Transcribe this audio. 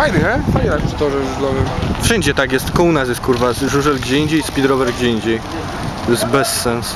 Fajny, he? Fajny jak w torze żużlowym. Wszędzie tak jest, tylko u nas jest kurwa, żużel gdzie indziej, speedrower gdzie indziej. To jest bez sens.